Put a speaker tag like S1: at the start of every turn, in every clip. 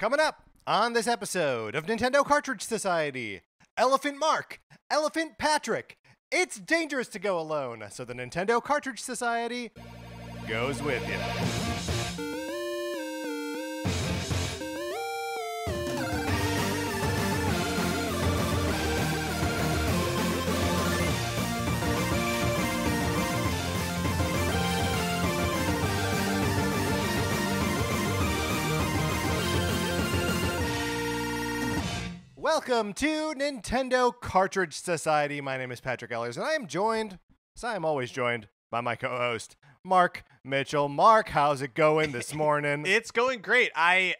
S1: Coming up on this episode of Nintendo Cartridge Society, Elephant Mark, Elephant Patrick. It's dangerous to go alone, so the Nintendo Cartridge Society goes with you. Welcome to Nintendo Cartridge Society. My name is Patrick Ellers, and I am joined, as I am always joined, by my co host, Mark Mitchell. Mark, how's it going this morning?
S2: It's going great. I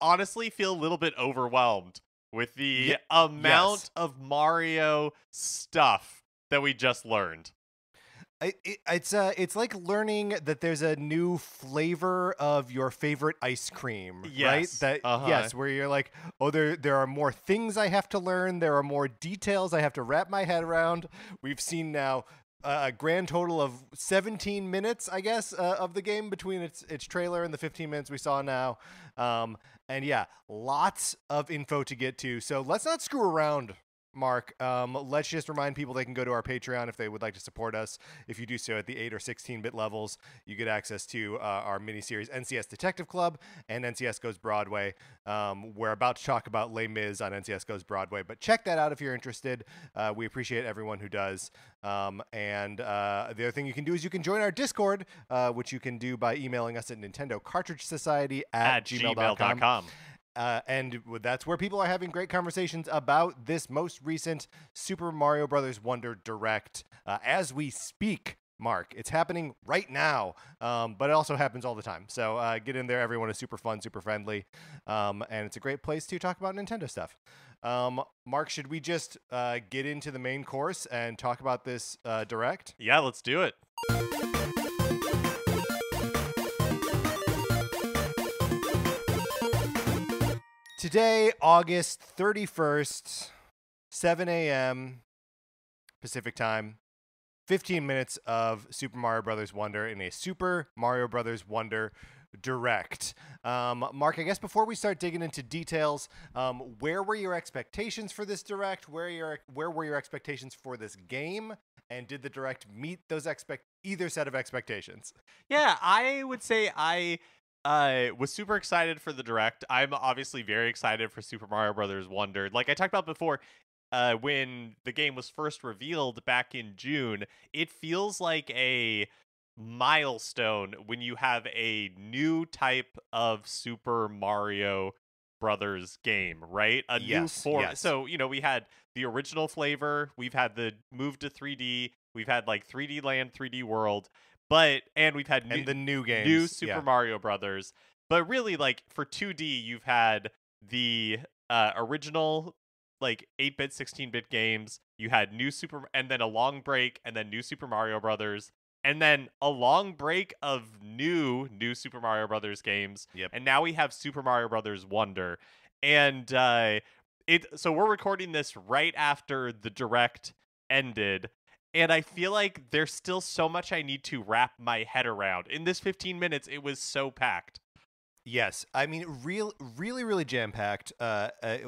S2: honestly feel a little bit overwhelmed with the amount
S1: yes.
S2: of Mario stuff that we just learned.
S1: It, it's uh, it's like learning that there's a new flavor of your favorite ice cream, right? That
S2: uh-huh.
S1: yes, where you're like, oh, there there are more things I have to learn. There are more details I have to wrap my head around. We've seen now uh, a grand total of 17 minutes, I guess, uh, of the game between its its trailer and the 15 minutes we saw now. Um, and yeah, lots of info to get to. So let's not screw around. Mark, um, let's just remind people they can go to our Patreon if they would like to support us. If you do so at the 8 or 16 bit levels, you get access to uh, our miniseries NCS Detective Club and NCS Goes Broadway. Um, we're about to talk about Les Mis on NCS Goes Broadway, but check that out if you're interested. Uh, we appreciate everyone who does. Um, and uh, the other thing you can do is you can join our Discord, uh, which you can do by emailing us at Nintendo Cartridge Society at,
S2: At
S1: gmail.com.
S2: gmail.com.
S1: Uh, and that's where people are having great conversations about this most recent Super Mario Brothers Wonder Direct uh, as we speak. Mark, it's happening right now, um, but it also happens all the time. So uh, get in there. Everyone is super fun, super friendly, um, and it's a great place to talk about Nintendo stuff. Um, Mark, should we just uh, get into the main course and talk about this uh, direct?
S2: Yeah, let's do it.
S1: Today, August 31st, 7 a.m. Pacific time, 15 minutes of Super Mario Brothers Wonder in a Super Mario Brothers Wonder direct. Um, Mark, I guess before we start digging into details, um, where were your expectations for this direct? Where your where were your expectations for this game? And did the direct meet those expect either set of expectations?
S2: Yeah, I would say I uh, was super excited for the direct. I'm obviously very excited for Super Mario Brothers Wonder. Like I talked about before, uh, when the game was first revealed back in June, it feels like a milestone when you have a new type of Super Mario Brothers game, right? A new form.
S1: yes.
S2: So, you know, we had the original flavor, we've had the move to 3D, we've had like 3D Land, 3D World, but and we've had new,
S1: And the new games,
S2: new Super
S1: yeah.
S2: Mario Brothers. But really, like for 2D, you've had the uh, original like 8-bit, 16-bit games. You had new Super, and then a long break, and then new Super Mario Brothers, and then a long break of new new Super Mario Brothers games.
S1: Yep.
S2: And now we have Super Mario Brothers Wonder, and uh, it. So we're recording this right after the direct ended. And I feel like there's still so much I need to wrap my head around. In this 15 minutes, it was so packed.
S1: Yes, I mean, real, really, really jam packed. Uh, uh,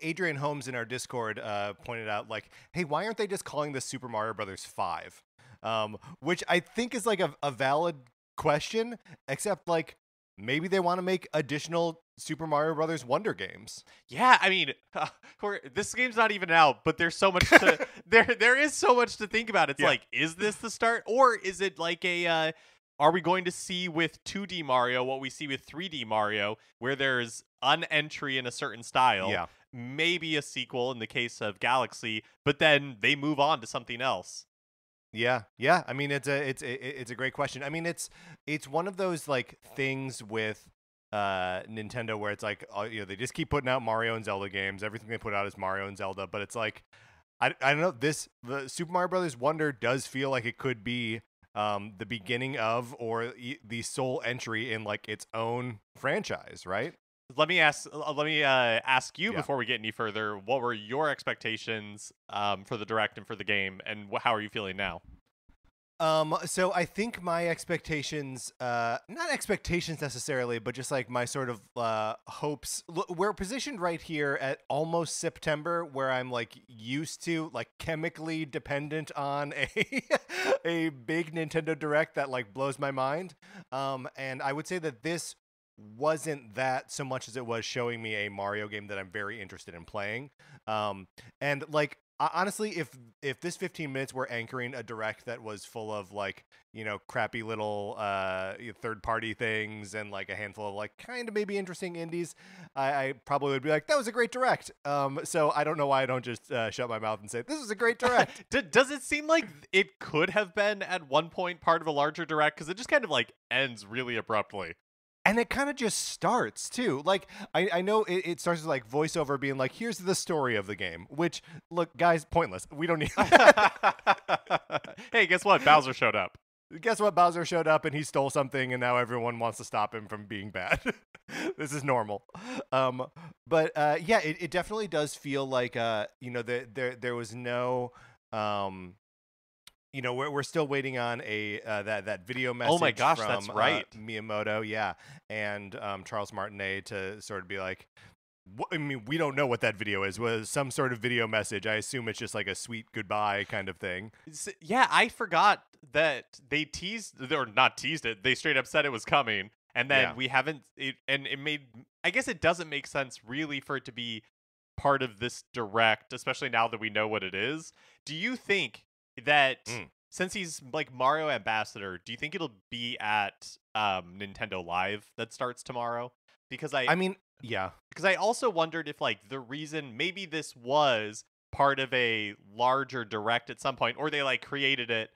S1: Adrian Holmes in our Discord uh, pointed out, like, hey, why aren't they just calling this Super Mario Brothers Five? Um, which I think is like a, a valid question, except like maybe they want to make additional Super Mario Brothers Wonder games.
S2: Yeah, I mean, we're, this game's not even out, but there's so much to there. There is so much to think about. It's
S1: Yeah.
S2: like, is this the start, or is it like a? Uh, are we going to see with 2D Mario what we see with 3D Mario, where there's an entry in a certain style,
S1: Yeah.
S2: maybe a sequel in the case of Galaxy, but then they move on to something else.
S1: Yeah, yeah. I mean, it's a it's a, it's a great question. I mean, it's it's one of those like things with uh Nintendo where it's like you know they just keep putting out Mario and Zelda games. Everything they put out is Mario and Zelda, but it's like I I don't know. This the Super Mario Brothers Wonder does feel like it could be um the beginning of or e- the sole entry in like its own franchise, right?
S2: Let me ask. Let me uh, ask you
S1: Yeah.
S2: before we get any further. What were your expectations um, for the direct and for the game, and wh- how are you feeling now?
S1: Um, so I think my expectations, uh, not expectations necessarily, but just like my sort of uh, hopes. Look, we're positioned right here at almost September, where I'm like used to, like chemically dependent on a a big Nintendo Direct that like blows my mind. Um, and I would say that this wasn't that so much as it was showing me a Mario game that I'm very interested in playing. Um, and like honestly, if if this 15 minutes were anchoring a direct that was full of like you know crappy little uh, third party things and like a handful of like kind of maybe interesting indies, I, I, probably would be like that was a great direct. Um, so I don't know why I don't just uh, shut my mouth and say this was a great direct.
S2: Does it seem like it could have been at one point part of a larger direct because it just kind of like ends really abruptly?
S1: And it kind of just starts too. Like I, I know it, it, starts with like voiceover being like, "Here's the story of the game," which look, guys, pointless. We don't need.
S2: hey, guess what? Bowser showed up.
S1: Guess what? Bowser showed up and he stole something, and now everyone wants to stop him from being bad. this is normal. Um, but uh, yeah, it, it definitely does feel like uh, you know, there there there was no um you know we're, we're still waiting on a uh, that that video message.
S2: Oh my gosh,
S1: from,
S2: that's right,
S1: uh, Miyamoto. Yeah, and um, Charles Martinet to sort of be like, I mean, we don't know what that video is. Was some sort of video message? I assume it's just like a sweet goodbye kind of thing.
S2: Yeah, I forgot that they teased or not teased it. They straight up said it was coming, and then yeah. we haven't. It, and it made. I guess it doesn't make sense really for it to be part of this direct, especially now that we know what it is. Do you think that mm. since he's like Mario ambassador, do you think it'll be at um, Nintendo Live that starts tomorrow? Because I,
S1: I mean, yeah,
S2: because I also wondered if like the reason maybe this was part of a larger direct at some point, or they like created it.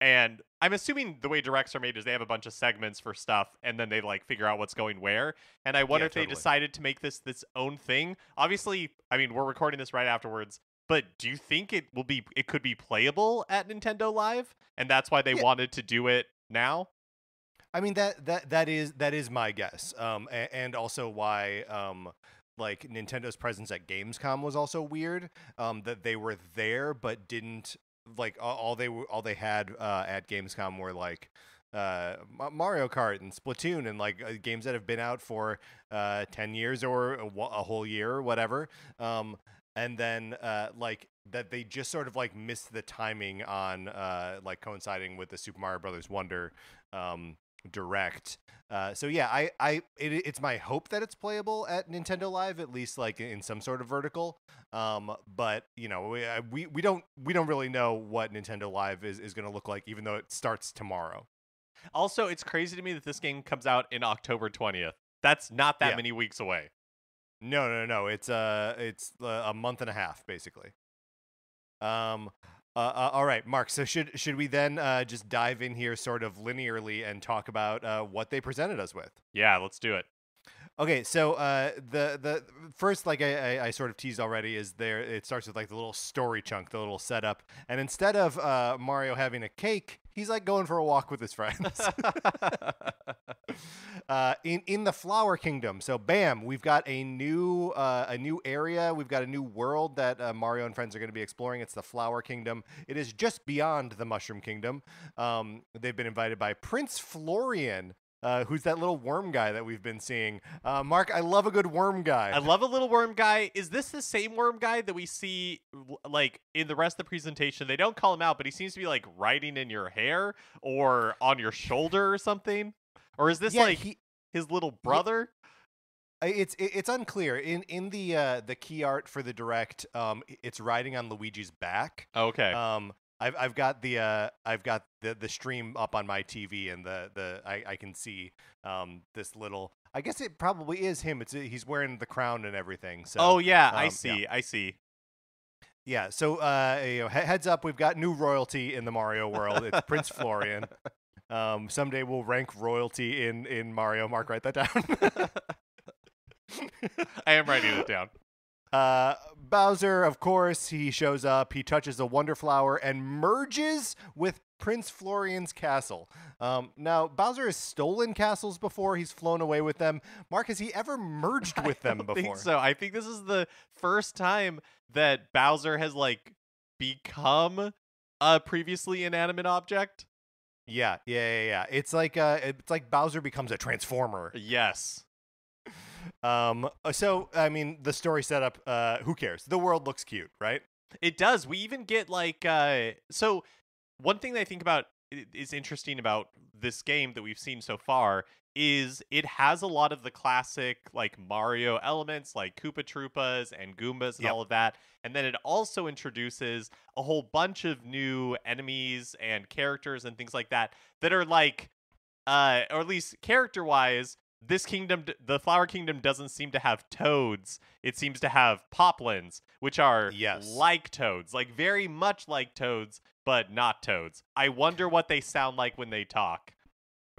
S2: And I'm assuming the way directs are made is they have a bunch of segments for stuff, and then they like figure out what's going where. And I wonder yeah, if totally. they decided to make this this own thing. Obviously, I mean we're recording this right afterwards, but do you think it will be it could be playable at Nintendo Live and that's why they yeah. wanted to do it now?
S1: I mean that that that is that is my guess. Um and, and also why um like Nintendo's presence at Gamescom was also weird. Um that they were there but didn't like all they were all they had uh, at Gamescom were like uh, Mario Kart and Splatoon and like uh, games that have been out for uh, 10 years or a, a whole year or whatever. Um, and then uh, like that they just sort of like missed the timing on uh, like coinciding with the Super Mario Brothers Wonder um, direct. Uh, so yeah, I, I it, it's my hope that it's playable at Nintendo Live at least like in some sort of vertical. Um, but you know we, we we don't we don't really know what Nintendo Live is is going to look like even though it starts tomorrow.
S2: Also, it's crazy to me that this game comes out in October 20th. That's not that yeah. many weeks away.
S1: No, no, no. It's uh, it's uh, a month and a half basically. Um, uh, uh, all right, Mark. So should should we then uh, just dive in here, sort of linearly, and talk about uh, what they presented us with?
S2: Yeah, let's do it.
S1: Okay, so uh, the the first, like I, I, I, sort of teased already, is there. It starts with like the little story chunk, the little setup, and instead of uh, Mario having a cake, he's like going for a walk with his friends. uh, in in the Flower Kingdom, so bam, we've got a new uh, a new area. We've got a new world that uh, Mario and friends are going to be exploring. It's the Flower Kingdom. It is just beyond the Mushroom Kingdom. Um, they've been invited by Prince Florian uh, who's that little worm guy that we've been seeing. Uh, Mark, I love a good worm guy.
S2: I love a little worm guy. Is this the same worm guy that we see like in the rest of the presentation? They don't call him out, but he seems to be like riding in your hair or on your shoulder or something. Or is this yeah, like he, his little brother?
S1: It's it's unclear in in the uh, the key art for the direct. Um, it's riding on Luigi's back.
S2: Okay.
S1: Um, I've I've got the uh, I've got the the stream up on my TV and the the I, I can see um this little I guess it probably is him. It's he's wearing the crown and everything. So
S2: Oh yeah, um, I see. Yeah. I see.
S1: Yeah, so uh, you know, heads up, we've got new royalty in the Mario world. It's Prince Florian. Um, someday we'll rank royalty in in Mario. Mark, write that down.
S2: I am writing it down.
S1: Uh, Bowser, of course, he shows up. He touches a Wonder Flower and merges with Prince Florian's castle. Um, now, Bowser has stolen castles before. He's flown away with them. Mark, has he ever merged with them before?
S2: Think so I think this is the first time that Bowser has like become a previously inanimate object.
S1: Yeah, yeah, yeah, yeah. It's like uh, it's like Bowser becomes a transformer.
S2: Yes.
S1: Um, uh, so I mean, the story setup. Uh, who cares? The world looks cute, right?
S2: It does. We even get like uh so one thing that I think about is interesting about this game that we've seen so far is it has a lot of the classic like Mario elements like Koopa Troopas and Goombas and
S1: Yep.
S2: all of that. And then it also introduces a whole bunch of new enemies and characters and things like that that are like uh or at least character wise this kingdom the flower kingdom doesn't seem to have toads it seems to have poplins which are
S1: Yes.
S2: like toads like very much like toads but not toads i wonder what they sound like when they talk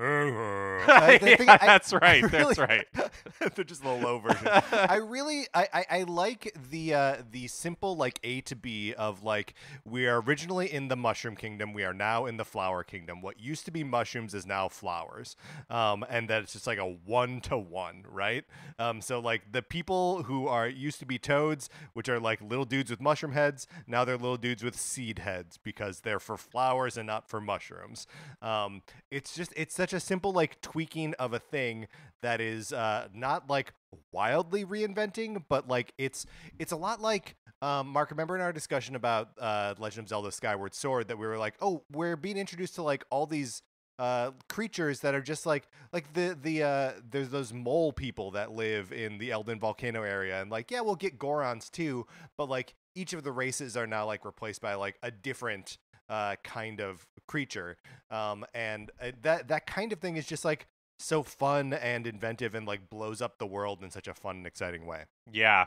S1: I-
S2: Yeah,
S1: I-
S2: that's right
S1: I
S2: that's right
S1: They're just the low version. I really I, I, I like the uh, the simple like A to B of like we are originally in the mushroom kingdom, we are now in the flower kingdom. What used to be mushrooms is now flowers, um, and that it's just like a one to one, right? Um, so like the people who are used to be toads, which are like little dudes with mushroom heads, now they're little dudes with seed heads because they're for flowers and not for mushrooms. Um, it's just it's such a simple like tweaking of a thing that is uh, not like wildly reinventing, but like it's it's a lot like um, Mark. Remember in our discussion about uh, Legend of Zelda: Skyward Sword that we were like, oh, we're being introduced to like all these uh, creatures that are just like like the the uh, there's those mole people that live in the Eldin volcano area, and like yeah, we'll get Gorons too, but like each of the races are now like replaced by like a different uh, kind of creature, um, and uh, that that kind of thing is just like so fun and inventive and like blows up the world in such a fun and exciting way.
S2: yeah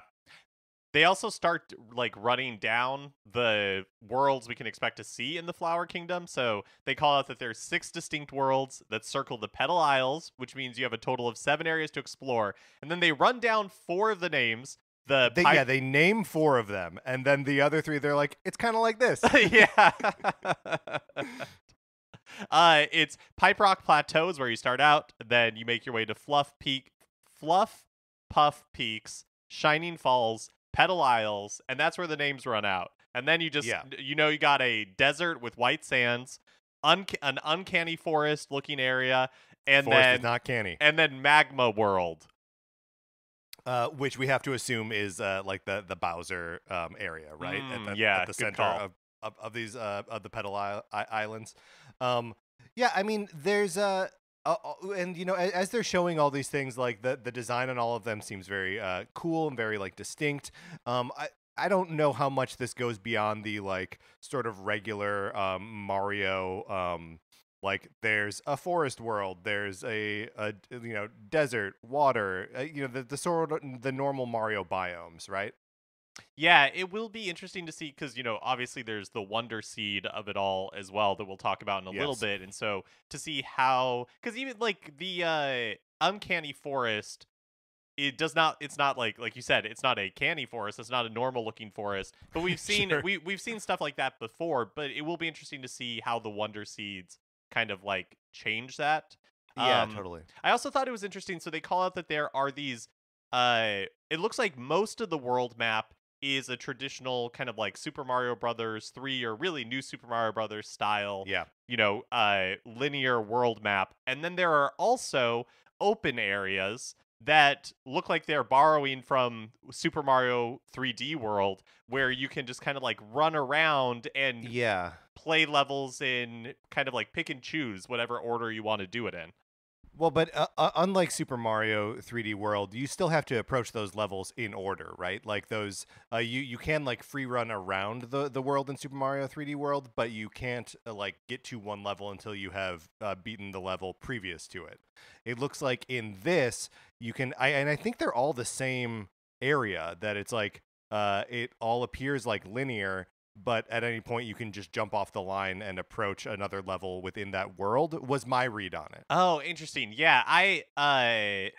S2: they also start like running down the worlds we can expect to see in the flower kingdom so they call out that there's six distinct worlds that circle the petal isles which means you have a total of seven areas to explore and then they run down four of the names the
S1: They, yeah, they name four of them, and then the other three, they're like, it's kind of like this.
S2: yeah. uh, it's Pipe Rock Plateaus where you start out, then you make your way to Fluff Peak, Fluff Puff Peaks, Shining Falls, Petal Isles, and that's where the names run out. And then you just,
S1: Yeah.
S2: you know, you got a desert with white sands, unca- an uncanny forest looking area, and
S1: Forest
S2: then
S1: is not canny,
S2: and then Magma World.
S1: Uh, which we have to assume is uh, like the the Bowser um, area, right?
S2: Mm,
S1: at the,
S2: yeah,
S1: at the center of, of of these uh, of the Petal Isle, I- Islands. Um, yeah, I mean, there's uh, and you know, as, as they're showing all these things, like the the design on all of them seems very uh, cool and very like distinct. Um, I. I don't know how much this goes beyond the like sort of regular um, Mario um, like there's a forest world there's a, a you know desert water uh, you know the, the sort of the normal mario biomes right
S2: Yeah, it will be interesting to see because you know obviously there's the wonder seed of it all as well that we'll talk about in a little bit, and so to see how because even like the uh, uncanny forest, it does not. It's not like like you said, it's not a canny forest. It's not a normal looking forest. But we've seen
S1: Sure.
S2: we we've seen stuff like that before. But it will be interesting to see how the wonder seeds kind of like change that.
S1: yeah
S2: Um,
S1: totally
S2: I also thought it was interesting. So they call out that there are these. Uh, it looks like most of the world map is a traditional kind of like Super Mario Brothers three or really new Super Mario Brothers style.
S1: yeah
S2: You know, uh, linear world map, and then there are also open areas that look like they're borrowing from Super Mario 3D World, where you can just kind of like run around and
S1: yeah
S2: play levels in kind of like pick and choose whatever order you want to do it in.
S1: well but uh, uh, unlike super mario 3d world you still have to approach those levels in order right like those uh, you you can like free run around the the world in super mario 3d world but you can't uh, like get to one level until you have uh, beaten the level previous to it it looks like in this you can I and I think they're all the same area that it's like uh it all appears like linear but at any point you can just jump off the line and approach another level within that world was my read on it.
S2: Oh, interesting. Yeah, I uh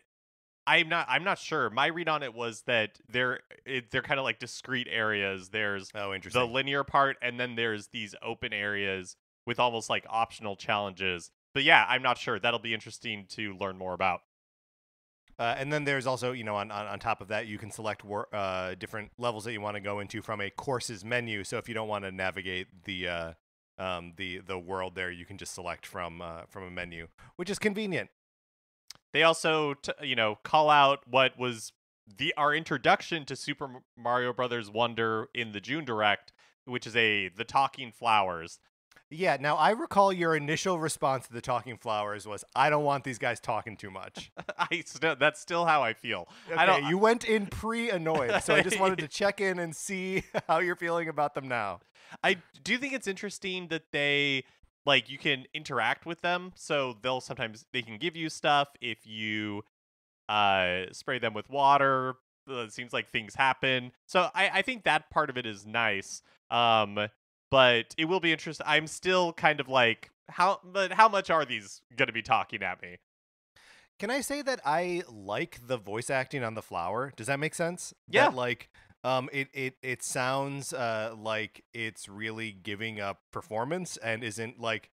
S2: I'm not I'm not sure. My read on it was that they're it, they're kind of like discrete areas. There's
S1: Oh, interesting.
S2: the linear part and then there's these open areas with almost like optional challenges. But yeah, I'm not sure. That'll be interesting to learn more about.
S1: Uh, and then there's also, you know, on, on, on top of that, you can select wor- uh, different levels that you want to go into from a courses menu. So if you don't want to navigate the uh, um, the the world there you can just select from uh, from a menu, which is convenient.
S2: They also, t- you know, call out what was the our introduction to Super Mario Brothers Wonder in the June Direct, which is a the talking flowers.
S1: Yeah. Now I recall your initial response to the talking flowers was, "I don't want these guys talking too much."
S2: I still that's still how I feel.
S1: Okay,
S2: I don't.
S1: you went in pre-annoyed, so I just wanted to check in and see how you're feeling about them now.
S2: I do think it's interesting that they like you can interact with them so they'll sometimes they can give you stuff if you uh spray them with water uh, it seems like things happen so i i think that part of it is nice um but it will be interesting i'm still kind of like how but how much are these gonna be talking at me
S1: Can I say that I like the voice acting on the flower? Does that make sense?
S2: Yeah.
S1: That, like, um, it it it sounds uh like it's really giving a performance and isn't like.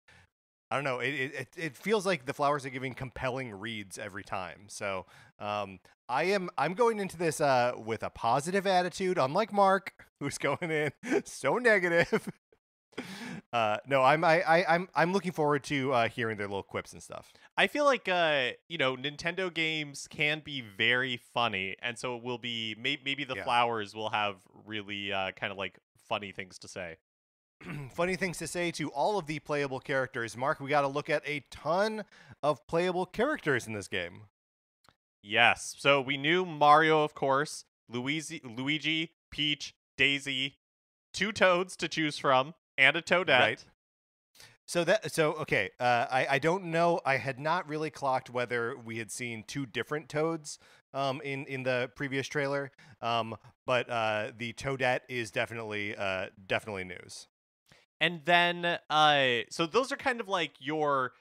S1: I don't know. It, it it- it feels like the flowers are giving compelling reads every time. So um, I am I'm going into this uh, with a positive attitude, unlike Mark, who's going in so negative. Uh, no, I'm I, I I'm I'm looking forward to uh, hearing their little quips and stuff.
S2: I feel like uh, you know, Nintendo games can be very funny, and so it will be may- maybe the
S1: Yeah.
S2: flowers will have really uh, kind of like funny things to say.
S1: funny things to say to all of the playable characters. Mark, we got to look at a ton of playable characters in this game.
S2: Yes. So we knew Mario, of course, Luigi, Luigi, Peach, Daisy, two Toads to choose from, and a Toadette.
S1: Right. So that so okay, uh, I I don't know. I had not really clocked whether we had seen two different Toads um, in in the previous trailer, um, but uh, the Toadette is definitely uh, definitely news.
S2: And then, uh, so those are kind of like your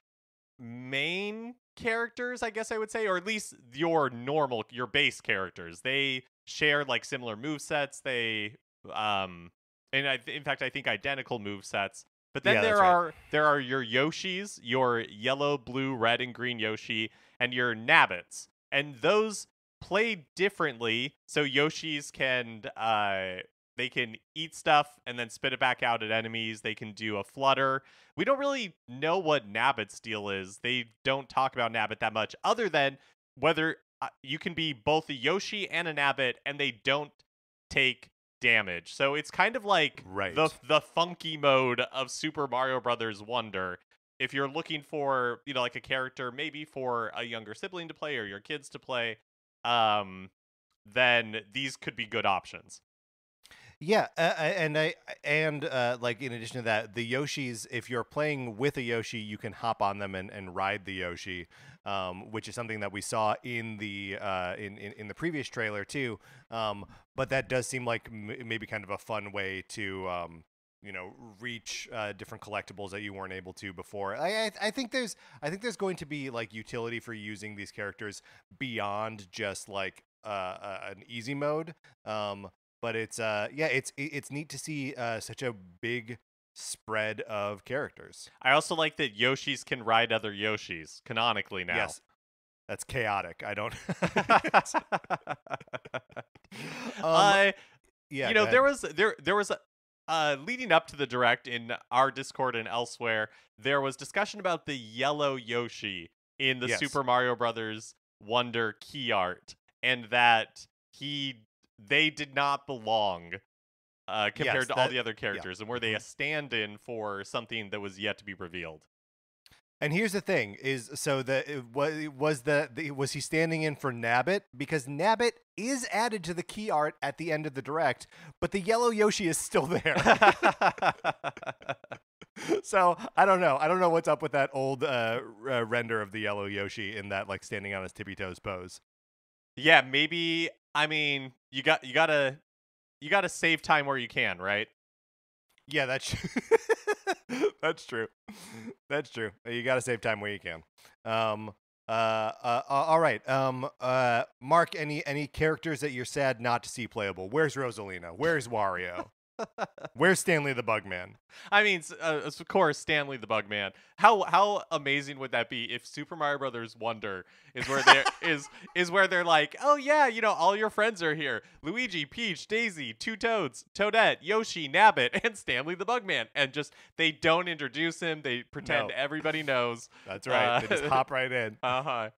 S2: main characters, I guess I would say, or at least your normal, your base characters. They share like similar move sets. They, um, and I, in fact, I think identical move sets. But then
S1: Yeah,
S2: there
S1: that's right.
S2: are there are your Yoshis, your yellow, blue, red, and green Yoshi, and your Nabbits, and those play differently. So Yoshis can uh they can eat stuff and then spit it back out at enemies. They can do a flutter. We don't really know what Nabbit's deal is. They don't talk about Nabbit that much, other than whether uh, you can be both a Yoshi and a Nabbit, and they don't take damage. So it's kind of like
S1: Right.
S2: the the funky mode of Super Mario Brothers Wonder. If you're looking for, you know, like a character maybe for a younger sibling to play or your kids to play, um then these could be good options.
S1: Yeah, uh, uh, and I and uh, like in addition to that, the Yoshis. If you're playing with a Yoshi, you can hop on them and, and ride the Yoshi, um, which is something that we saw in the uh, in, in in the previous trailer too. Um, but that does seem like m- maybe kind of a fun way to um, you know reach uh, different collectibles that you weren't able to before. I, I I think there's I think there's going to be like utility for using these characters beyond just like uh, uh, an easy mode. Um, but it's uh yeah it's it's neat to see uh such a big spread of characters.
S2: I also like that Yoshis can ride other Yoshis canonically now.
S1: Yes. That's chaotic. I don't Um,
S2: uh,
S1: yeah.
S2: you know, there was there there was uh leading up to the direct in our Discord and elsewhere, there was discussion about the yellow Yoshi in the
S1: Yes.
S2: Super Mario Brothers Wonder key art and that he they did not belong uh compared
S1: Yes,
S2: to all the other characters and were they a
S1: Mhm.
S2: stand-in for something that was yet to be revealed.
S1: And here's the thing: is so the was was the, the was he standing in for Nabbit because Nabbit is added to the key art at the end of the direct, but the yellow Yoshi is still there. so I don't know. I don't know what's up with that old uh, uh, render of the yellow Yoshi in that like standing on his tippy toes pose.
S2: yeah, maybe I mean, you got you got to you got to save time where you can, right?
S1: Yeah, that's that's true. That's true. You got to save time where you can. Um. Uh. uh, All right. Um. Uh. Mark, any any characters that you're sad not to see playable? Where's Rosalina? Where's Wario? Where's Stanley the Bugman?
S2: I mean, uh, of course, Stanley the Bugman. How how amazing would that be if Super Mario Brothers Wonder is where there is is where they're like, oh yeah, you know, all your friends are here: Luigi, Peach, Daisy, Two Toads, Toadette, Yoshi, Nabbit, and Stanley the Bugman, and just they don't introduce him. They pretend
S1: No.
S2: everybody knows.
S1: That's right. they just
S2: Uh,
S1: hop right in.
S2: Uh huh.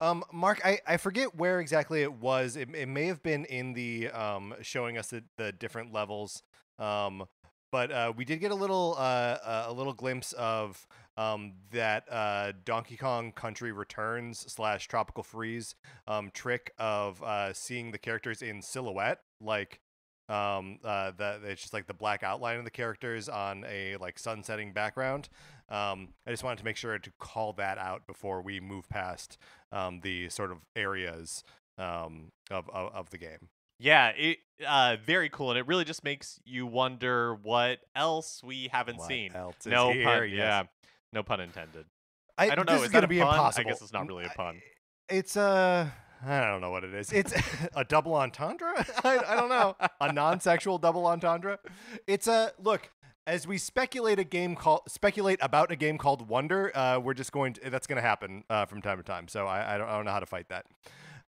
S1: Um, Mark, I, I forget where exactly it was. It, it may have been in the um showing us the, the different levels. Um, but uh, we did get a little uh, uh, a little glimpse of um that uh Donkey Kong Country Returns slash Tropical Freeze um trick of uh seeing the characters in silhouette, like um uh it's just like the black outline of the characters on a like sunsetting background. Um, I just wanted to make sure to call that out before we move past um, the sort of areas um, of, of of the game.
S2: Yeah, it uh very cool, and it really just makes you wonder what else we haven't
S1: What
S2: seen. no
S1: here?
S2: pun.
S1: Yes.
S2: Yeah, no pun intended.
S1: I,
S2: I don't know,
S1: This
S2: is
S1: is
S2: that
S1: gonna
S2: a
S1: be
S2: pun? I guess it's not really a pun.
S1: It's a I don't know what it is. It's a double entendre. I, I don't know. A non-sexual double entendre. It's a look. As we speculate a game called speculate about a game called Wonder, uh, we're just going to that's going to happen uh, from time to time. So I, I don't I don't know how to fight that.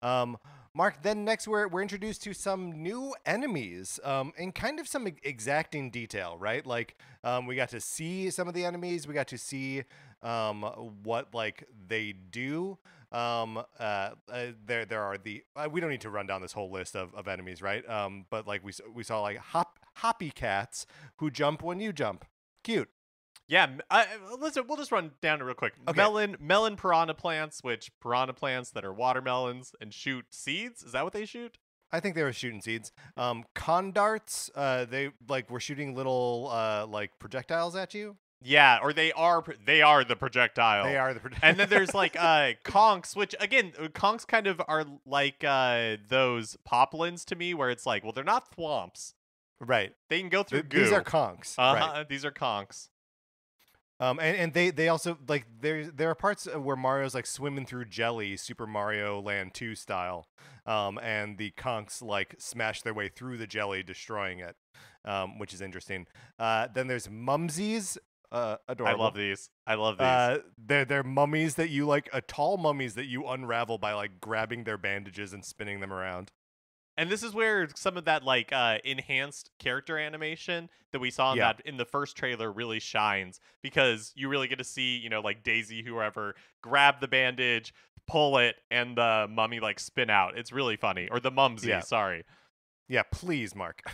S1: Um, Mark, then next we're, we're introduced to some new enemies um, and kind of some exacting detail, right? Like um, we got to see some of the enemies, we got to see um, what like they do. Um, uh, uh, there there are the uh, we don't need to run down this whole list of, of enemies, right? Um, but like we we saw like hop hoppy cats who jump when you jump, cute.
S2: Yeah, I, listen, we'll just run down it real quick.
S1: Okay.
S2: Melon, melon piranha plants, which piranha plants that are watermelons and shoot seeds. Is that what they shoot?
S1: I think they were shooting seeds. Um, Condarts, uh, they like were shooting little uh, like projectiles at you.
S2: Yeah, or they are they are the projectile.
S1: They are the. Pro-
S2: and then there's like uh Konks, which again, uh, Konks kind of are like uh those poplins to me, where it's like, well, they're not thwomps.
S1: Right.
S2: They can go through
S1: Th-
S2: goo.
S1: these are Konks.
S2: uh-huh,
S1: Right.
S2: These are Konks.
S1: Um, and, and they they also like there there are parts uh, where Mario's like swimming through jelly, Super Mario Land 2 style, um, and the Konks like smash their way through the jelly, destroying it, um, which is interesting. Uh, then there's mumsies. Uh,
S2: I
S1: adorable.
S2: love these. I love these.
S1: Uh, they're they're mummies that you like, uh, tall mummies that you unravel by like grabbing their bandages and spinning them around.
S2: And this is where some of that like uh, enhanced character animation that we saw in
S1: Yeah.
S2: that in the first trailer really shines because you really get to see you know like Daisy whoever grab the bandage, pull it, and the mummy like spin out. It's really funny. Or the mumsy,
S1: Yeah.
S2: sorry.
S1: Yeah, please, Mark.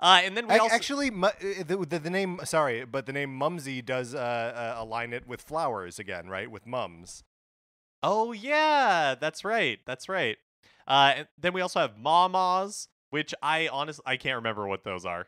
S2: Uh, and then we
S1: Ac-
S2: also
S1: Actually, mu- uh, the, the the name sorry, but the name Mumsy does uh, uh, align it with flowers again, right? With mums.
S2: oh yeah, that's right, that's right. Uh, then we also have Maw-Maws, which I honestly I can't remember what those are.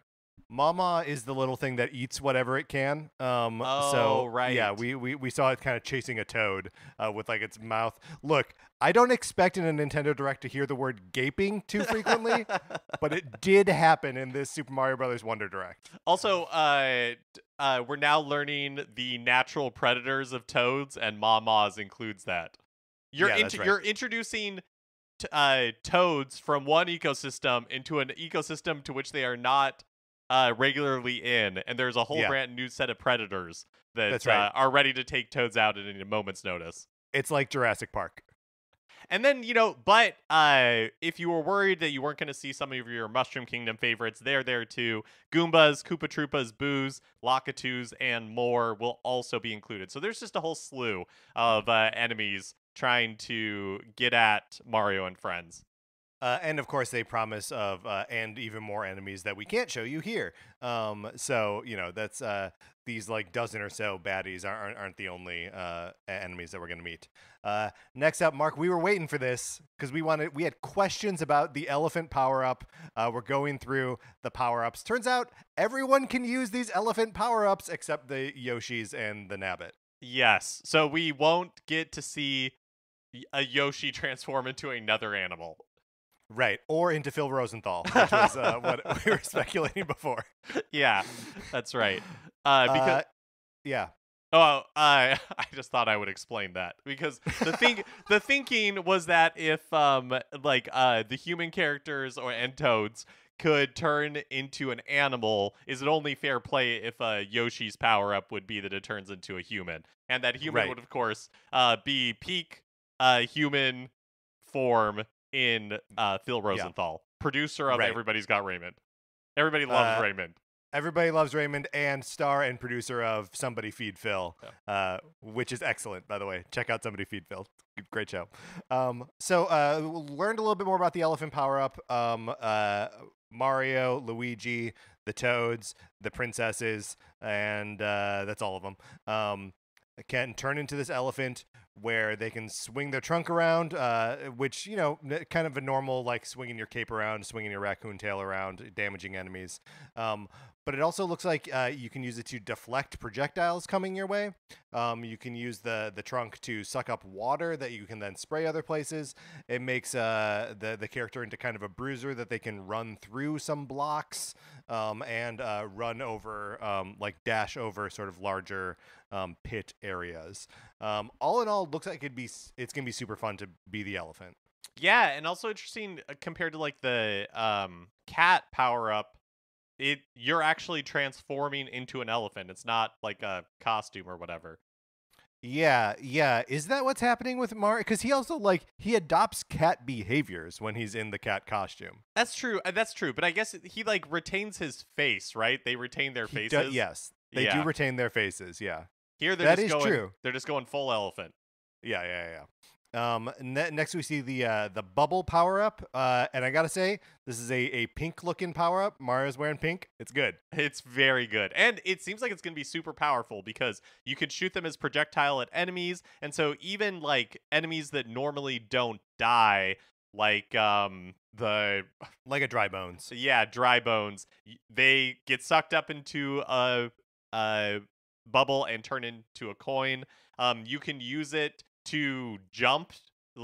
S1: Maw-Maw is the little thing that eats whatever it can. Um,
S2: Oh,
S1: so Yeah,
S2: right.
S1: we, we we saw it kind of chasing a toad uh, with like its mouth. Look, I don't expect in a Nintendo Direct to hear the word gaping too frequently, but it did happen in this Super Mario Brothers Wonder Direct.
S2: Also, uh, uh, we're now learning the natural predators of toads, and Maw-Maws includes that. You're
S1: Yeah,
S2: int-
S1: right.
S2: you're introducing t- uh, toads from one ecosystem into an ecosystem to which they are not uh, regularly in, and there's a whole
S1: Yeah.
S2: brand new set of predators that
S1: right.
S2: uh, are ready to take toads out at a moment's notice.
S1: It's like Jurassic Park.
S2: And then, you know, but uh, if you were worried that you weren't going to see some of your Mushroom Kingdom favorites, they're there too. Goombas, Koopa Troopas, Boos, Lakitus, and more will also be included. So there's just a whole slew of uh, enemies trying to get at Mario and friends.
S1: Uh, and of course, they promise of uh, and even more enemies that we can't show you here. Um, so you know that's uh, these like dozen or so baddies aren't aren't the only uh, enemies that we're gonna meet. Uh, next up, Mark, we were waiting for this because we wanted we had questions about the elephant power up. Uh, we're going through the power ups. Turns out everyone can use these elephant power ups except the Yoshis and the Nabbit.
S2: Yes. So we won't get to see a Yoshi transform into another animal.
S1: Right, or into Phil Rosenthal, which was uh, what we were speculating before.
S2: yeah, that's right. Uh, because
S1: Uh, yeah,
S2: Oh, uh, I just thought I would explain that because the think the thinking was that if um like uh the human characters or and toads could turn into an animal, is it only fair play if uh, Yoshi's power up would be that it turns into a human? And that human
S1: Right.
S2: would, of course, uh, be peak uh, human form in uh, Phil Rosenthal, producer of
S1: Right.
S2: Everybody's Got Raymond. Everybody loves
S1: Uh,
S2: Raymond.
S1: Everybody loves Raymond and star and producer of Somebody Feed Phil,
S2: Yeah.
S1: uh, which is excellent, by the way. Check out Somebody Feed Phil. Great show. Um, so, uh, learned a little bit more about the elephant power up. Um, uh, Mario, Luigi, the Toads, the princesses, and uh, that's all of them. Um, can turn into this elephant where they can swing their trunk around, uh, which you know, kind of a normal like swinging your cape around, swinging your raccoon tail around, damaging enemies. Um, but it also looks like uh, you can use it to deflect projectiles coming your way. Um, you can use the the trunk to suck up water that you can then spray other places. It makes uh, the the character into kind of a bruiser that they can run through some blocks um, and uh, run over, um, like dash over sort of larger um, pit areas. Um, all in all, looks like it'd be it's gonna be super fun to be the elephant.
S2: Yeah, and also interesting uh, compared to like the um, cat power up. It you're actually transforming into an elephant. It's not like a costume or whatever.
S1: Yeah, yeah. Is that what's happening with Mario? Because he also like he adopts cat behaviors when he's in the cat costume.
S2: That's true. uh, That's true. But I guess he like retains his face, right? They retain their
S1: He
S2: faces.
S1: do- yes, they
S2: Yeah.
S1: do retain their faces. Yeah,
S2: Here they're
S1: That
S2: just
S1: is
S2: going.
S1: true.
S2: They're just going full elephant.
S1: yeah, yeah, yeah. Um, ne- next we see the uh, the bubble power up, uh, and I gotta say this is a, a pink looking power up. Mario's wearing pink. It's good.
S2: It's very good. And it seems like it's going to be super powerful because you can shoot them as projectile at enemies. And so even like enemies that normally don't die, like um the
S1: Like a dry bones.
S2: yeah, dry bones, they get sucked up into a a bubble and turn into a coin. Um you can use it to jump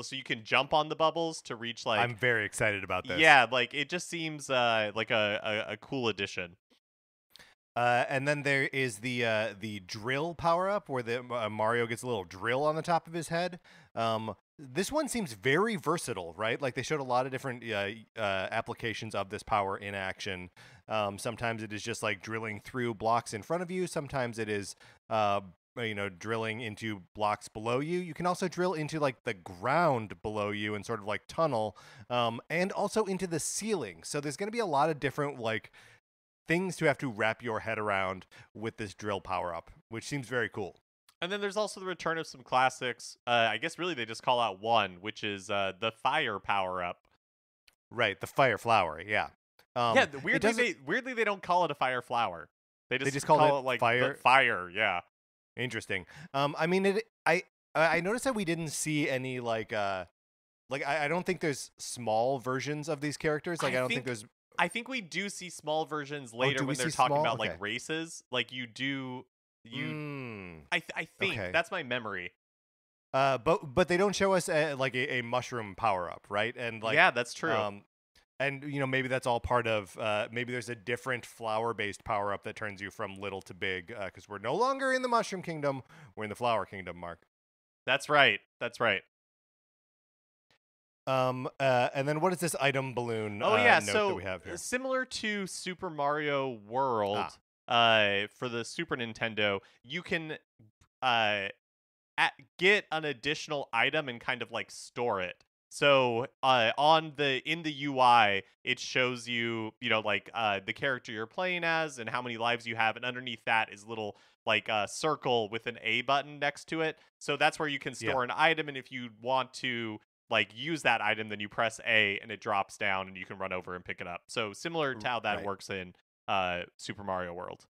S2: so you can jump on the bubbles to reach like
S1: I'm very excited about this.
S2: yeah, like it just seems uh like a, a, a cool addition.
S1: Uh, and then there is the uh, the drill power up where the uh, Mario gets a little drill on the top of his head. Um, this one seems very versatile, right? Like they showed a lot of different uh, uh, applications of this power in action. Um, sometimes it is just like drilling through blocks in front of you. Sometimes it is uh, you know drilling into blocks below you. You can also drill into like the ground below you and sort of like tunnel, um, and also into the ceiling. So there's going to be a lot of different like things to have to wrap your head around with this drill power up, which seems very cool.
S2: And then there's also the return of some classics. Uh, I guess really they just call out one, which is uh, the fire power up.
S1: Right, the fire flower, yeah. Um,
S2: yeah, weirdly they weirdly they don't call it a fire flower. They just,
S1: just call it
S2: like
S1: fire?
S2: fire. Yeah,
S1: interesting. Um, I mean, it. I I noticed that we didn't see any like uh, like I, I don't think there's small versions of these characters. Like I,
S2: I
S1: don't think,
S2: think-
S1: there's.
S2: I think we do see small versions later
S1: Oh,
S2: when they're talking
S1: small?
S2: about like races. Like you do you.
S1: Mm.
S2: I th- I think
S1: okay.
S2: that's my memory.
S1: Uh, but but they don't show us uh like a, a mushroom power up, right? And like
S2: yeah, that's true.
S1: Um, and you know maybe that's all part of uh, maybe there's a different flower based power up that turns you from little to big because we're no longer in the mushroom kingdom we're in the flower kingdom mark
S2: that's right. That's right.
S1: um uh, and then what is this item balloon
S2: Oh
S1: uh,
S2: yeah,
S1: note
S2: so
S1: that we have here
S2: uh, similar to Super Mario World,
S1: Ah.
S2: uh, for the Super Nintendo, you can uh at, get an additional item and kind of like store it. So uh, on the in the UI, it shows you you know like uh, the character you're playing as and how many lives you have, and underneath that is little like a circle with an A button next to it. So that's where you can
S1: Yeah.
S2: store an item, and if you want to like use that item, then you press A and it drops down, and you can run over and pick it up. So similar to how that
S1: Right.
S2: works in uh, Super Mario World.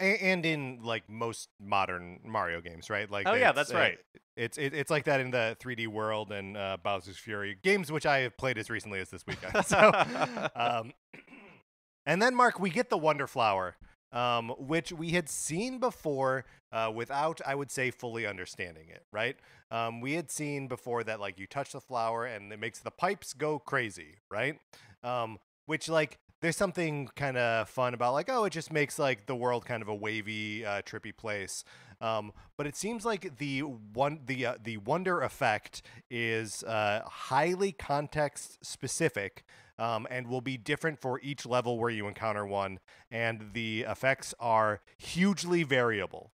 S1: And in like most modern mario games right? Like
S2: Oh, yeah, that's
S1: uh,
S2: right.
S1: it's it, it's like that in the 3d world and uh, bowser's fury games which i have played as recently as this weekend. So um, and then mark we get the wonder flower um, which we had seen before uh, without i would say fully understanding it right? Um, we had seen before that like you touch the flower and it makes the pipes go crazy right? Um, which like there's something kind of fun about like oh it just makes like the world kind of a wavy uh, trippy place um, but it seems like the one the uh, the wonder effect is uh, highly context specific um, and will be different for each level where you encounter one, and the effects are hugely variable.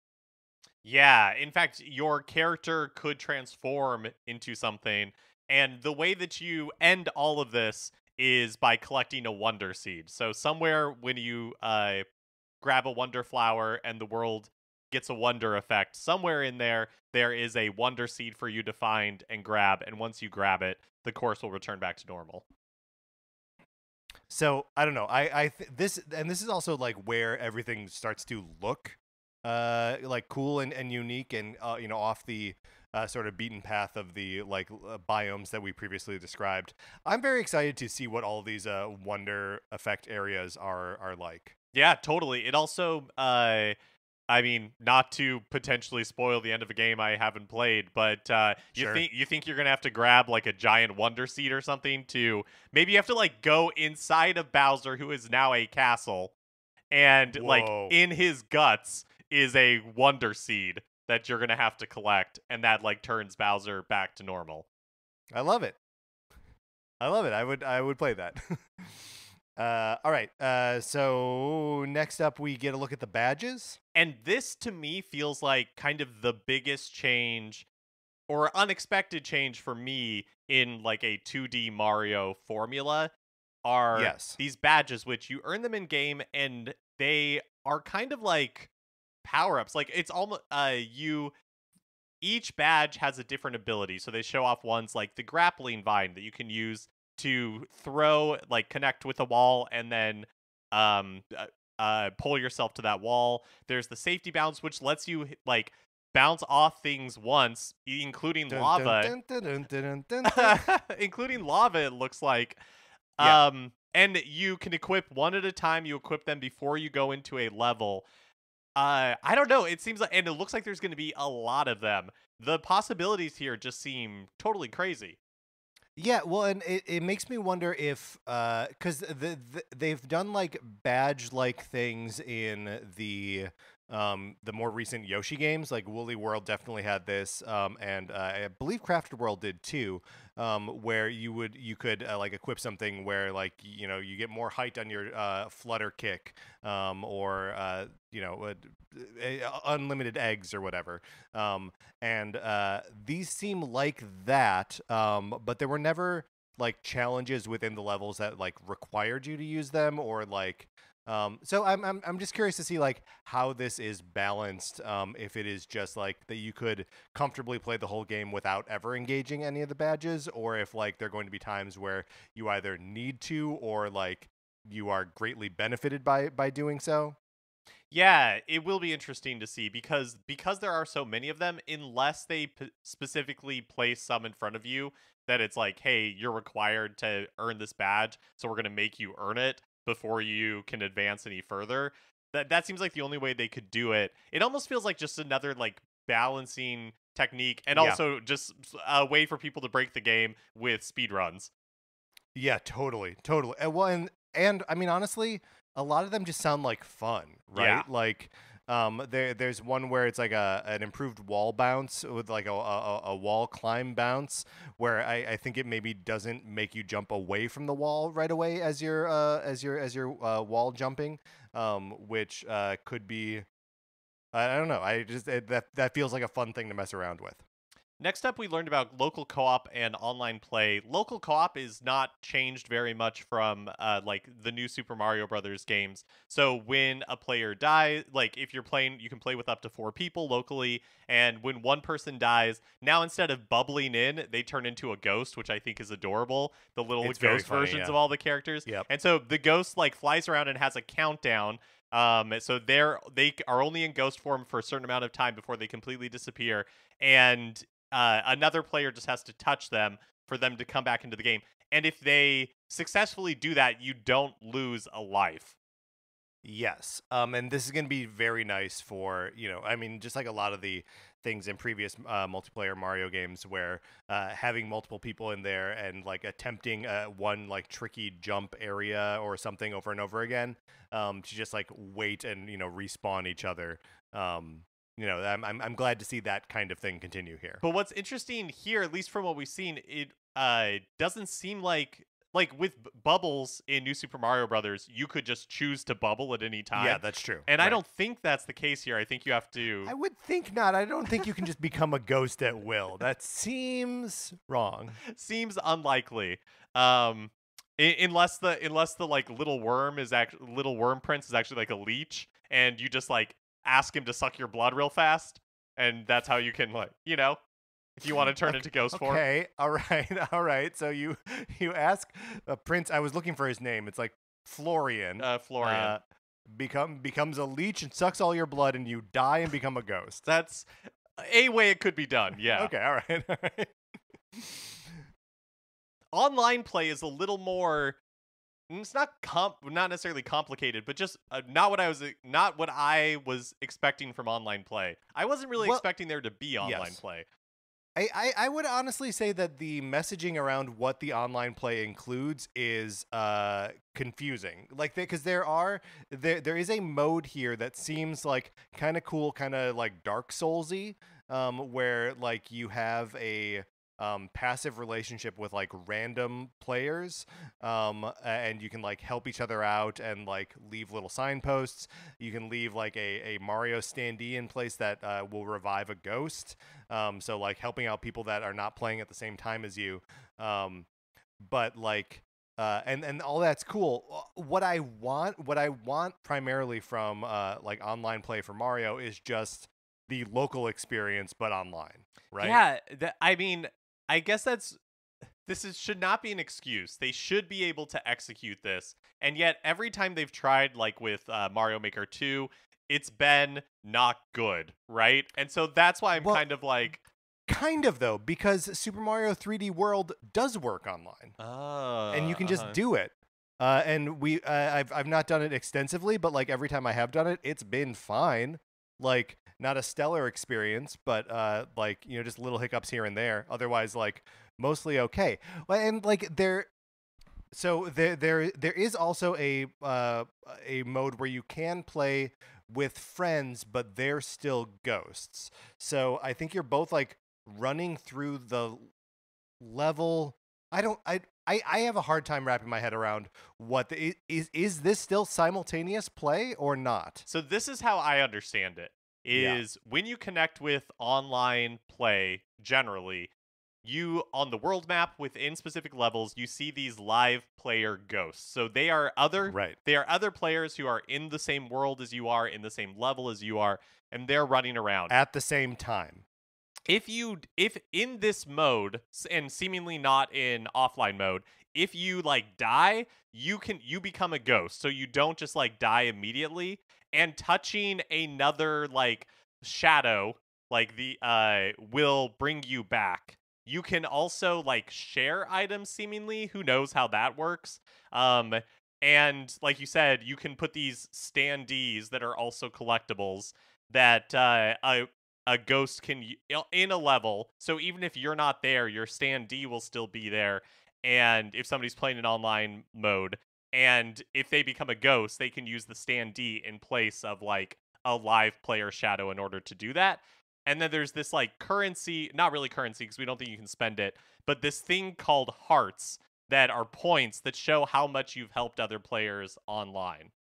S2: Yeah, in fact, your character could transform into something, and the way that you end all of this is by collecting a wonder seed. So somewhere when you uh, grab a wonder flower and the world gets a wonder effect, somewhere in there there is a wonder seed for you to find and grab, and once you grab it, the course will return back to normal.
S1: So I don't know. I I th- this and this is also like where everything starts to look uh like cool and, and unique and uh, you know off the uh, sort of beaten path of the like uh, biomes that we previously described. I'm very excited to see what all these uh, wonder effect areas are are like.
S2: Yeah, totally. It also uh I mean, not to potentially spoil the end of a game I haven't played, but uh, you
S1: Sure.
S2: think you think you're gonna have to grab like a giant wonder seed or something to maybe you have to like go inside of Bowser, who is now a castle, and
S1: Whoa.
S2: like in his guts is a wonder seed that you're gonna have to collect, and that like turns Bowser back to normal.
S1: I love it. I love it. I would I would play that. uh, all right. Uh, so next up, we get a look at the badges.
S2: And this to me feels like kind of the biggest change or unexpected change for me in like a 2D Mario formula are
S1: Yes.
S2: these badges which you earn them in game and they are kind of like power-ups. Like it's almost uh you each badge has a different ability. So they show off ones like the grappling vine that you can use to throw like connect with a wall and then um uh, uh pull yourself to that wall. There's the safety bounce which lets you like bounce off things once, including
S1: Dun,
S2: lava.
S1: dun, dun.
S2: including lava it looks like.
S1: Yeah.
S2: Um and you can equip one at a time. You equip them before you go into a level. Uh I don't know, it seems like and it looks like there's going to be a lot of them. The possibilities here just seem totally crazy.
S1: Yeah, well, and it, it makes me wonder if because the, the they've done like badge like things in the um the more recent Yoshi games, like Woolly World definitely had this, um, and uh, I believe Crafted World did too, um, where you would you could uh, like equip something where like you know you get more height on your uh, flutter kick, um, or uh, you know uh, uh, unlimited eggs or whatever, um, and uh, these seem like that, um, but there were never like challenges within the levels that like required you to use them or like um so I'm, I'm i'm just curious to see like how this is balanced um if it is just like that you could comfortably play the whole game without ever engaging any of the badges or if like there are going to be times where you either need to or like you are greatly benefited by by doing so?
S2: Yeah, it will be interesting to see because because there are so many of them unless they p- specifically place some in front of you that it's like, "Hey, you're required to earn this badge, so we're going to make you earn it before you can advance any further." That that seems like the only way they could do it. It almost feels like just another like balancing technique and
S1: Yeah.
S2: also just a way for people to break the game with speed runs.
S1: Yeah, totally, totally. And well, and and I mean, honestly, a lot of them just sound like fun, right?
S2: Yeah.
S1: Like, um, there there's one where it's like a an improved wall bounce with like a a, a wall climb bounce, where I, I think it maybe doesn't make you jump away from the wall right away as you're uh as you're as you're uh, wall jumping, um, which uh could be. I don't know. I just it, that that feels like a fun thing to mess around with.
S2: Next up, we learned about local co-op and online play. Local co-op is not changed very much from uh, like the new Super Mario Brothers games. So when a player dies, like if you're playing, you can play with up to four people locally. And when one person dies, now instead of bubbling in, they turn into a ghost, which I think is adorable. The little
S1: It's
S2: ghost
S1: funny,
S2: versions
S1: yeah.
S2: of all the characters.
S1: Yep.
S2: And so the ghost like flies around and has a countdown. Um, so they're they are only in ghost form for a certain amount of time before they completely disappear, and uh, another player just has to touch them for them to come back into the game. And if they successfully do that, you don't lose a life.
S1: Yes. Um, and this is going to be very nice for, you know, I mean, just like a lot of the things in previous uh, multiplayer Mario games where uh, having multiple people in there and like attempting uh, one like tricky jump area or something over and over again um, to just like wait and, you know, respawn each other. Um, you know, I'm, I'm, I'm glad to see that kind of thing continue here.
S2: But what's interesting here, at least from what we've seen, it uh doesn't seem like like with b- bubbles in New Super Mario Brothers, you could just choose to bubble at any time.
S1: Yeah, that's true.
S2: and I don't think that's the case here. I think you have to.
S1: I would think not. I don't think you can just become a ghost at will. That seems wrong.
S2: seems unlikely. Um, i- unless the unless the like little worm is actually little worm prince is actually like a leech, and you just like ask him to suck your blood real fast, and that's how you can like you know, if you want to turn into ghost form.
S1: Okay, all right, all right. So you you ask uh, Prince. I was looking for his name. It's like Florian.
S2: Uh, Florian.
S1: uh, become becomes a leech and sucks all your blood, and you die and become a ghost.
S2: that's a way it could be done. Yeah.
S1: Okay, all right, all right.
S2: online play is a little more it's not comp not necessarily complicated but just uh, not what i was not what i was expecting from online play i wasn't really
S1: Well,
S2: expecting there to be online
S1: yes.
S2: play
S1: I, I, I would honestly say that the messaging around what the online play includes is uh, confusing. Like, because there are there there is a mode here that seems like kind of cool, kind of like Dark Soulsy, um, where like you have a um, passive relationship with like random players, um, and you can like help each other out and like leave little signposts. You can leave like a, a Mario standee in place that uh, will revive a ghost. Um, so like helping out people that are not playing at the same time as you. Um, but like uh, and and all that's cool. Uh, What I want, what I want primarily from uh, like online play for Mario is just the local experience, but online, right?
S2: yeah th- i mean i guess that's this is should not be an excuse they should be able to execute this and yet every time they've tried like with uh, mario maker 2 it's been not good right and so that's why i'm
S1: Well,
S2: kind of like
S1: Kind of though, because Super Mario 3D World does work online.
S2: oh
S1: and you can just
S2: uh-huh.
S1: do it. Uh, and we, uh, I've, I've not done it extensively, but like every time I have done it, it's been fine. Like not a stellar experience, but uh, like you know, just little hiccups here and there. Otherwise, like mostly okay. And like there, so there, there, there is also a, uh, a mode where you can play with friends, but they're still ghosts. So I think you're both like running through the level. I don't. I. I, I have a hard time wrapping my head around what the, is is this still simultaneous play or not?
S2: So this is how I understand it
S1: Yeah.
S2: is when you connect with online play generally, you on the world map within specific levels, you see these live player ghosts. So they are other
S1: Right.
S2: they are other players who are in the same world as you are, in the same level as you are, and they're running around.
S1: At the same time.
S2: if you if in this mode and seemingly not in offline mode if you like die you can you become a ghost so you don't just like die immediately and touching another like shadow like the uh will bring you back you can also like share items seemingly who knows how that works um and like you said you can put these standees that are also collectibles that uh, a a ghost can in a level. So even if you're not there, your standee will still be there. And if somebody's playing in online mode, and if they become a ghost, they can use the standee in place of like a live player shadow in order to do that. And then there's this like currency, not really currency because we don't think you can spend it, but this thing called hearts that are points that show how much you've helped other players online.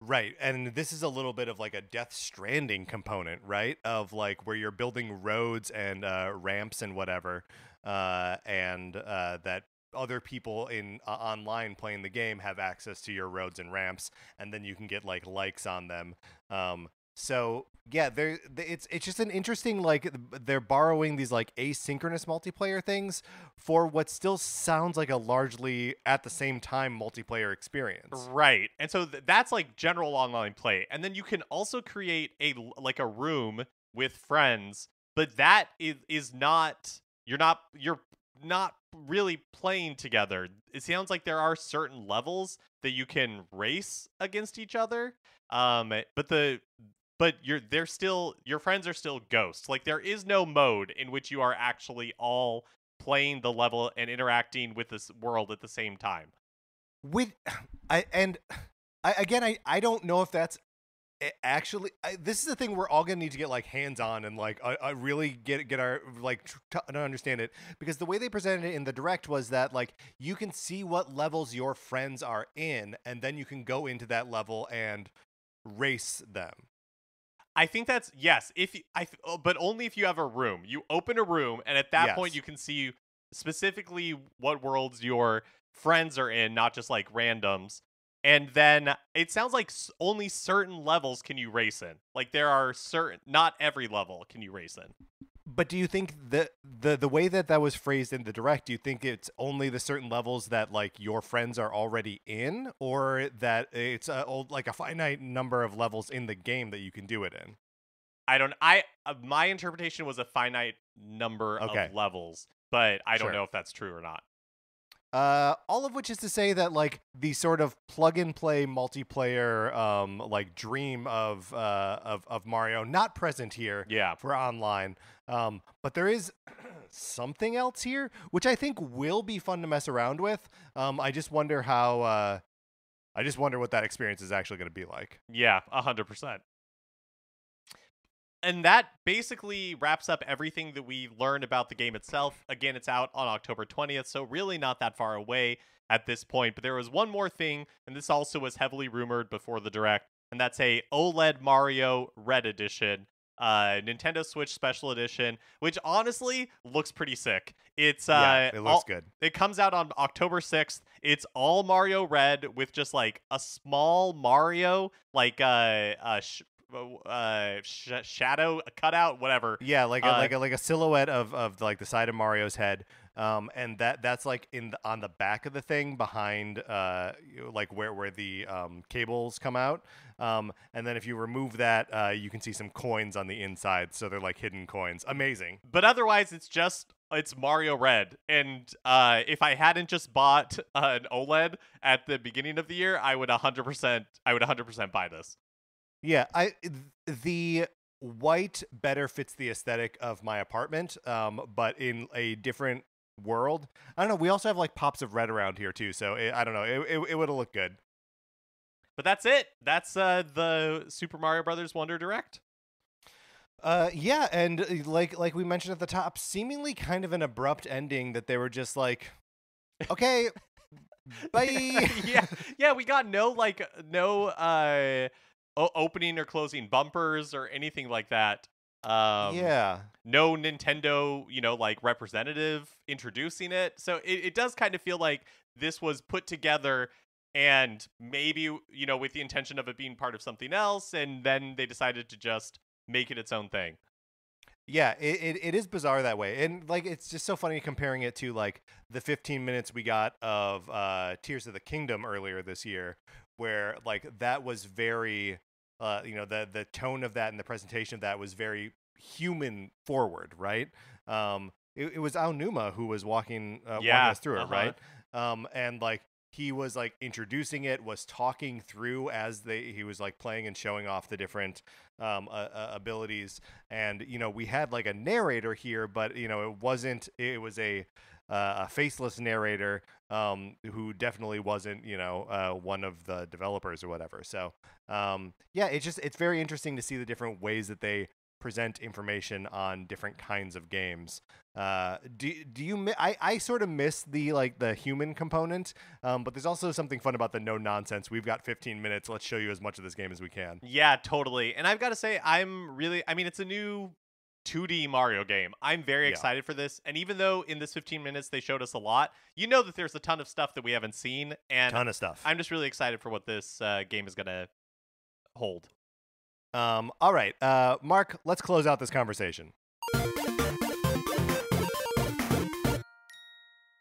S1: Right. And this is a little bit of like a Death Stranding component, right? Of like where you're building roads and uh, ramps and whatever, uh, and uh, that other people in uh, online playing the game have access to your roads and ramps, and then you can get like likes on them. Um, so yeah, there it's it's just an interesting like they're borrowing these like asynchronous multiplayer things for what still sounds like a largely at the same time multiplayer experience.
S2: Right. And so th- that's like general online play. And then you can also create a like a room with friends, but that is is not you're not you're not really playing together. It sounds like there are certain levels that you can race against each other. Um but the but you're they're still your friends are still ghosts. Like there is no mode in which you are actually all playing the level and interacting with this world at the same time.
S1: with I and I again I I don't know if that's it actually I, this is the thing we're all gonna need to get like hands on and like uh, uh, really get get our like tr- to understand it because the way they presented it in the direct was that like you can see what levels your friends are in and then you can go into that level and race them
S2: I think that's yes. If you, I, oh, but only if you have a room. You open a room, and at that point, you can see specifically what worlds your friends are in, not just like randoms. And then it sounds like only certain levels can you race in. Like there are certain, not every level can you race in.
S1: But do you think that the the way that that was phrased in the direct, do you think it's only the certain levels that like your friends are already in, or that it's a, old like a finite number of levels in the game that you can do it in?
S2: I don't. I uh, my interpretation was a finite number
S1: Okay.
S2: of levels, but I don't
S1: Sure.
S2: know if that's true or not.
S1: Uh, all of which is to say that like the sort of plug and play multiplayer um like dream of uh of of Mario not present here
S2: Yeah.
S1: for online. Um, but there is something else here, which I think will be fun to mess around with. Um, I just wonder how. Uh, I just wonder what that experience is actually going to be like.
S2: Yeah, a hundred percent. And that basically wraps up everything that we learned about the game itself. Again, it's out on October 20th, so really not that far away at this point. But there was one more thing, and this also was heavily rumored before the direct, and that's a OLED Mario Red Edition, uh, Nintendo Switch Special Edition, which honestly looks pretty sick. It's uh,
S1: yeah, it looks
S2: all-
S1: good.
S2: it comes out on October 6th. It's all Mario Red with just like a small Mario, like uh, uh, sh- uh, sh- shadow cutout, whatever.
S1: Yeah, like a,
S2: uh,
S1: like a, like a silhouette of of like the side of Mario's head. Um, and that that's like in the, on the back of the thing behind uh like where where the um cables come out. Um, and then if you remove that, uh, you can see some coins on the inside. So they're like hidden coins. Amazing.
S2: But otherwise, it's just it's Mario Red. And uh, if I hadn't just bought uh, an OLED at the beginning of the year, I would 100% I would 100% buy this.
S1: Yeah, I the white better fits the aesthetic of my apartment, um, but in a different world. I don't know. We also have like pops of red around here too, so it, I don't know. It it, it would have looked good.
S2: But that's it. That's uh, the Super Mario Brothers Wonder Direct.
S1: Uh, yeah, and uh, like like we mentioned at the top, seemingly kind of an abrupt ending that they were just like, okay, bye.
S2: yeah, yeah, we got no like no uh o- opening or closing bumpers or anything like that. Um
S1: yeah.
S2: no Nintendo, you know, like representative introducing it. So it, it does kind of feel like this was put together and maybe, you know, with the intention of it being part of something else, and then they decided to just make it its own thing.
S1: Yeah, it, it, it is bizarre that way. And like it's just so funny comparing it to like the 15 minutes we got of uh Tears of the Kingdom earlier this year where like that was very uh you know the the tone of that and the presentation of that was very human forward, right? Um it, it was Aonuma who was walking uh,
S2: Yeah,
S1: walking us through it,
S2: uh-huh.
S1: right? Um and like he was like introducing it, was talking through as they he was like playing and showing off the different um, uh, uh, abilities. And you know, we had like a narrator here, but you know, it wasn't. It was a uh, a faceless narrator um, who definitely wasn't, you know, uh, one of the developers or whatever. So um, yeah, it's just it's very interesting to see the different ways that they present information on different kinds of games. Uh, do do you? I I sort of miss the like the human component, um, but there's also something fun about the no nonsense. We've got 15 minutes. Let's show you as much of this game as we can.
S2: Yeah, totally. And I've got to say, I'm really, I mean, it's a new 2D Mario game. I'm very
S1: Yeah.
S2: excited for this. And even though in this 15 minutes they showed us a lot, you know that there's a ton of stuff that we haven't seen. And
S1: Ton of stuff.
S2: I'm just really excited for what this uh, game is going to hold.
S1: Um, all right, uh, Mark, let's close out this conversation.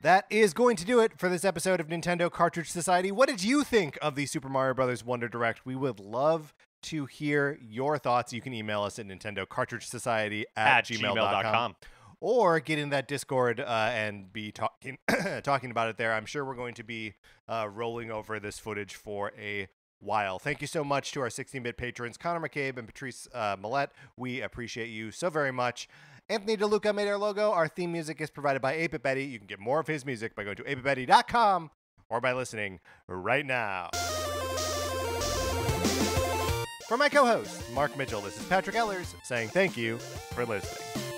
S1: That is going to do it for this episode of Nintendo Cartridge Society. What did you think of the Super Mario Brothers Wonder Direct? We would love to hear your thoughts. You can email us at Nintendo Cartridge Society at, gmail.com. or get in that Discord uh, and be talking talking about it there. I'm sure we're going to be uh, rolling over this footage for a while. Thank you so much to our 16-bit patrons, Connor McCabe and Patrice uh, Millette. We appreciate you so very much. Anthony DeLuca made our logo. Our theme music is provided by 8 Betty. You can get more of his music by going to 8bitbetty.com or by listening right now. For my co host, Mark Mitchell, this is Patrick Ellers saying thank you for listening.